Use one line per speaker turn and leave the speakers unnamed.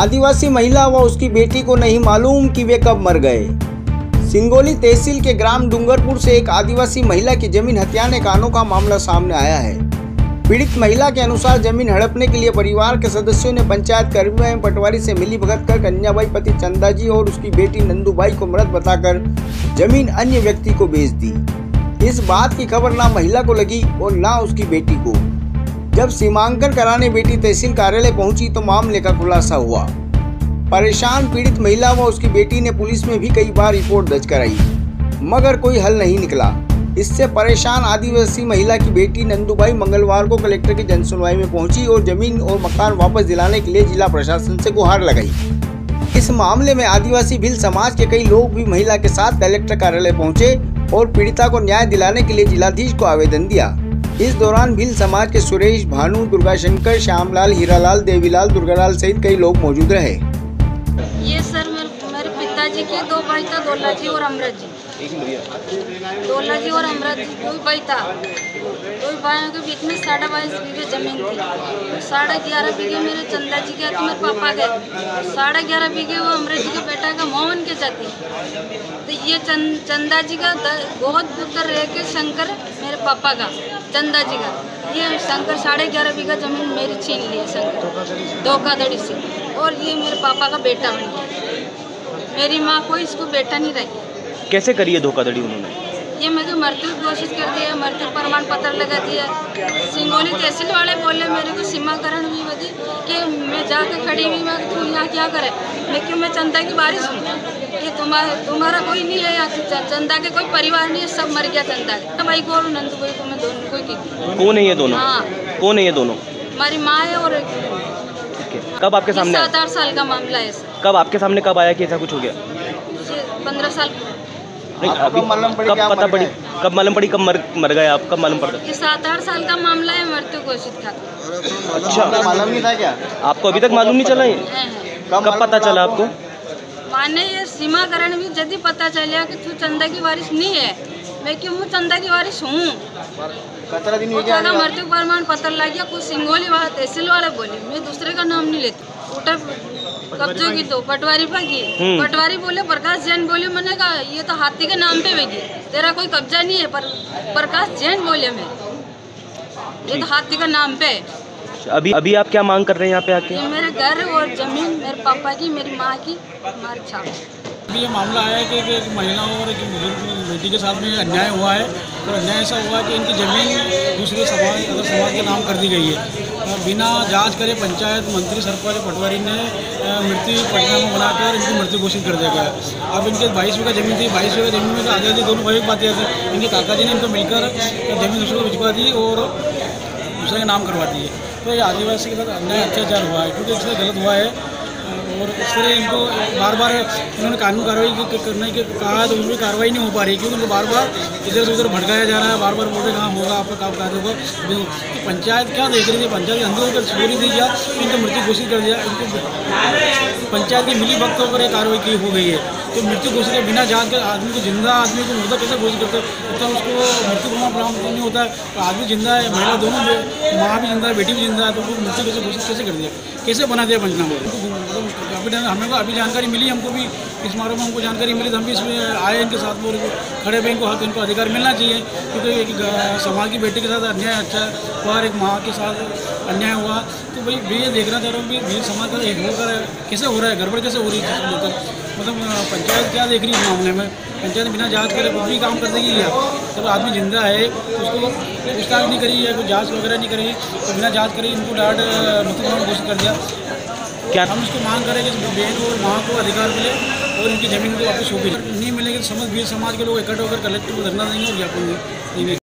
आदिवासी महिला व उसकी बेटी को नहीं मालूम कि वे कब मर गए। सिंगोली तहसील के ग्राम डूंगरपुर से एक आदिवासी महिला की ज़मीन हथियाने का अनोखा मामला सामने आया है। पीड़ित महिला के अनुसार ज़मीन हड़पने के लिए परिवार के सदस्यों ने पंचायत कर्मियों एवं पटवारी से मिली भगत कर कन्याबाई पति चंदा जी और उसकी बेटी नंदूबाई को मृत बताकर ज़मीन अन्य व्यक्ति को बेच दी। इस बात की खबर ना महिला को लगी और ना उसकी बेटी को। जब सीमांकन कराने बेटी तहसील कार्यालय पहुँची तो मामले का खुलासा हुआ। परेशान पीड़ित महिला व उसकी बेटी ने पुलिस में भी कई बार रिपोर्ट दर्ज कराई, मगर कोई हल नहीं निकला। इससे परेशान आदिवासी महिला की बेटी नंदूबाई मंगलवार को कलेक्टर की जनसुनवाई में पहुँची और ज़मीन और मकान वापस दिलाने के लिए जिला प्रशासन से गुहार लगाई। इस मामले में आदिवासी भील समाज के कई लोग भी महिला के साथ कलेक्टर कार्यालय पहुँचे और पीड़िता को न्याय दिलाने के लिए जिलाधीश को आवेदन दिया। इस दौरान भील समाज के सुरेश, भानु दुर्गा दुर्गाशंकर, श्यामलाल, हीरालाल, देवीलाल, दुर्गालाल सहित कई लोग मौजूद रहे।
ये सर मेरे पिताजी के दो भाई था दोला जी और अमृत जी दोला जी और अमृत जी दो भाई था। दो भाइयों के बीच में साढ़े बाईस बीघे ज़मीन थी। साढ़े ग्यारह बीघे मेरे चंदा जी के तो मेरे पापा के साढ़े ग्यारह बीघे वो अमृत जी के बेटा का मोहन के जाती। तो ये चंद चंदा जी का बहुत पुत्र रह के शंकर मेरे पापा का चंदा जी का। ये शंकर साढ़े ग्यारह बीघा ज़मीन मेरी छीन ली है शंकर। धोखाधड़ी से। और ये मेरे पापा का बेटा बन गया। मेरी माँ कोई इसको बेटा नहीं रही।
कैसे करी है धोखाधड़ी उन्होंने?
ये मुझे मृत्यु घोषित कर दिया मृत्यु प्रमाण पत्र लगा दिया सिंगोली तहसील वाले बोले मेरे को सीमाकरण भी बदी कि मैं जाके खड़ी हुई मैं तू यहाँ क्या करे? लेकिन मैं चंदा की बारिश हूँ ये तुम्हारा तुम्हारा कोई नहीं है यहाँ चंदा के कोई परिवार नहीं है सब मर गया चंदा के भाई को और नंदू भाई को मैं दोनों को ही
कौन है ये दोनों
हाँ
कौन है ये दोनों
हमारी माँ है और
कब आपके सामने
सात आठ साल का मामला है
कब आपके सामने कब आया कि ऐसा कुछ हो गया
पंद्रह साल
नहीं अभी
कब मालूम पड़ी
कब पता
मर
पड़ी
गए?
कब मालूम पड़ी कब मर मर गए आप कब मालूम पड़ा
ये सात आठ साल का मामला है मृत्यु घोषित था
अच्छा
आपको मालूम नहीं था क्या
आपको अभी तक मालूम नहीं चला ये
हैं, हैं।
कब पता चला आपको
माने ये सीमाकरण भी यदि पता चलिया कि तू चंदा की वारिस नहीं है। मैं क्यों हूँ? चंदा की वारिस हूँ।
हो
का मृत्यु प्रमाण पत्र लग गया कुछ सिंगोली वाला तहसील वाले बोले मैं दूसरे का नाम नहीं लेती। उठा कब्जों की तो पटवारी भागी
हम्म।
पटवारी बोले प्रकाश जैन बोले मैंने कहा ये तो हाथी के नाम पे बेगी तेरा कोई कब्जा नहीं है पर प्रकाश जैन बोले मैं। ये तो हाथी का नाम पे। है।
अभी अभी आप क्या मांग कर रहे हैं यहाँ पे आके?
मेरे घर और ज़मीन मेरे पापा की मेरी माँ की हमारी छाप।
ये मामला आया कि कि एक महिलाओं और एक बुज़ुर्ग बेटी के साथ में अन्याय हुआ है और अन्याय ऐसा हुआ है कि इनकी ज़मीन दूसरे समाज, अगर समाज के नाम कर दी गई है। बिना जाँच करे पंचायत मंत्री सरपंच पटवारी ने मृत्यु परिणाम बनाकर इनकी मृत्यु घोषित कर दिया गया अब इनके बाईस बीघा ज़मीन थी, बाईस बीघा ज़मीन में तो आधी दोनों भाई बात थी इनके काका जी ने इनको मिलकर ज़मीन दूसरे को भिजवा दी और दूसरे के नाम करवा दिए। तो ये आदिवासी के साथ अन्याय अत्याचार हुआ है, क्योंकि इससे गलत हुआ है और इस तरह इनको बार बार इन्होंने कानून कार्रवाई करने के कहा तो उनकी कार्रवाई नहीं हो पा रही क्योंकि उनको बार बार इधर से उधर भटकाया जा रहा है। बार बार बोल रहे कहाँ होगा आपका काम, कार्य होगा। तो पंचायत क्या देख रही थी? पंचायत अंदर होकर छोड़ी दी जाए इनको मृत्यु घोषित कर दिया? इनको पंचायत की मिली वक्त होकर कार्रवाई की हो गई है। तो मृत्यु घोषित के बिना जाँच के आदमी को ज़िंदा आदमी को मुर्दा कैसे घोषित करते हैं? तो उसको मृत्यु प्रमाण पत्र नहीं होता है। तो आदमी ज़िंदा है, महिला दोनों माँ भी ज़िंदा है, बेटी भी ज़िंदा है तो उसको मृत्यु कैसे घोषित, कैसे कर दिया? कैसे बना दिया पंचनामा? काफ़ी टाइम हमें अभी जानकारी मिली, हमको भी इस मामले में हमको जानकारी मिली तो हम भी इसमें आए इनके साथ में खड़े पे इनको हक, इनको अधिकार मिलना चाहिए। क्योंकि एक, समाज की बेटी के साथ अन्याय अच्छा हुआ, और एक माँ के साथ अन्याय हुआ। तो भाई मैं ये देखना चाह रहा हूँ कि समाज का एक होकर कैसे हो रहा है? गड़बड़ कैसे हो रही है? लेकर मतलब पंचायत क्या देख रही है इस मामले में? पंचायत बिना जाँच करे कुछ भी काम कर देगी क्या जब आदमी ज़िंदा है उसको पूछताछ नहीं करी या कोई जाँच वगैरह नहीं करी तो बिना जाँच करी इनको डायरेक्ट मृत्यु प्रमाण घोषित कर दिया।
क्या?
हम इसको मांग करें कि बहन और माँ को अधिकार मिले और इनकी ज़मीन को वापस हो भी नहीं मिलेगी तो समझ भील समाज के लोग इकट्ठे होकर कलेक्टर को धरना देंगे और ज्ञापन देंगे।